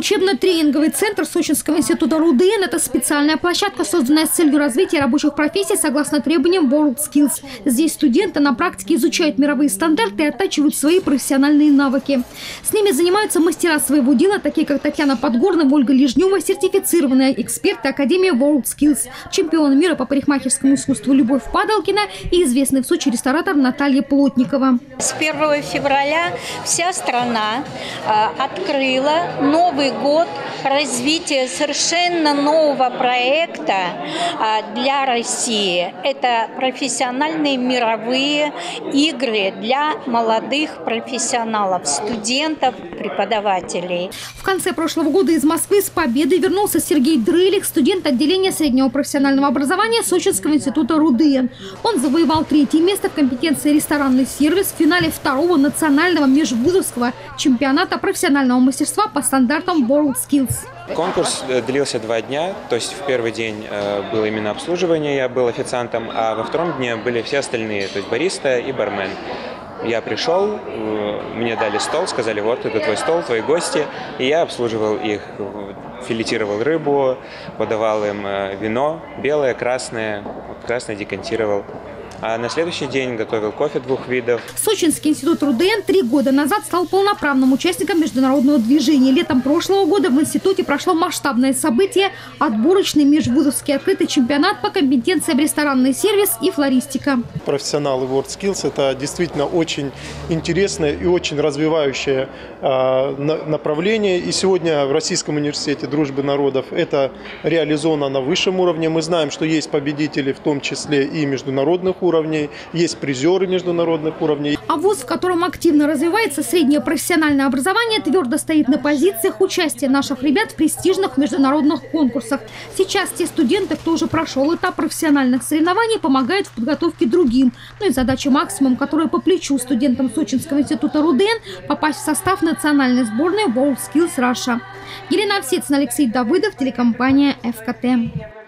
Учебно-тренинговый центр Сочинского института РУДН – это специальная площадка, созданная с целью развития рабочих профессий согласно требованиям WorldSkills. Здесь студенты на практике изучают мировые стандарты и оттачивают свои профессиональные навыки. С ними занимаются мастера своего дела, такие как Татьяна Подгорная, Ольга Лежнева, сертифицированные эксперты Академии WorldSkills, чемпион мира по парикмахерскому искусству Любовь Падалкина и известный в Сочи ресторатор Наталья Плотникова. С 1 февраля вся страна э, открыла новый Новый год развитие совершенно нового проекта а, для России. Это профессиональные мировые игры для молодых профессионалов, студентов, преподавателей. В конце прошлого года из Москвы с победой вернулся Сергей Дрылик, студент отделения среднего профессионального образования Сочинского института РУДН. Он завоевал третье место в компетенции ресторанный сервис в финале второго национального межвузовского чемпионата профессионального мастерства по стандартам WorldSkills. Конкурс э, длился два дня, то есть в первый день э, было именно обслуживание, я был официантом, а во втором дне были все остальные, то есть бариста и бармен. Я пришел, э, мне дали стол, сказали, вот это твой стол, твои гости, и я обслуживал их, филетировал рыбу, подавал им вино, белое, красное, красное декантировал. А на следующий день готовил кофе двух видов. Сочинский институт РУДН три года назад стал полноправным участником международного движения. Летом прошлого года в институте прошло масштабное событие – отборочный межвузовский открытый чемпионат по компетенциям ресторанный сервис и флористика. Профессионалы WorldSkills – это действительно очень интересное и очень развивающее а, направление. И сегодня в Российском университете дружбы народов это реализовано на высшем уровне. Мы знаем, что есть победители, в том числе и международных уровней уровней, есть призеры международных уровней. А вуз, в котором активно развивается среднее профессиональное образование, твердо стоит на позициях участия наших ребят в престижных международных конкурсах. Сейчас те студенты, кто уже прошел этап профессиональных соревнований, помогают в подготовке другим. Ну и задача максимум, которая по плечу студентам Сочинского института РУДН, попасть в состав национальной сборной WorldSkills Russia. Елена Овсецина, Алексей Давыдов, телекомпания ФКТ.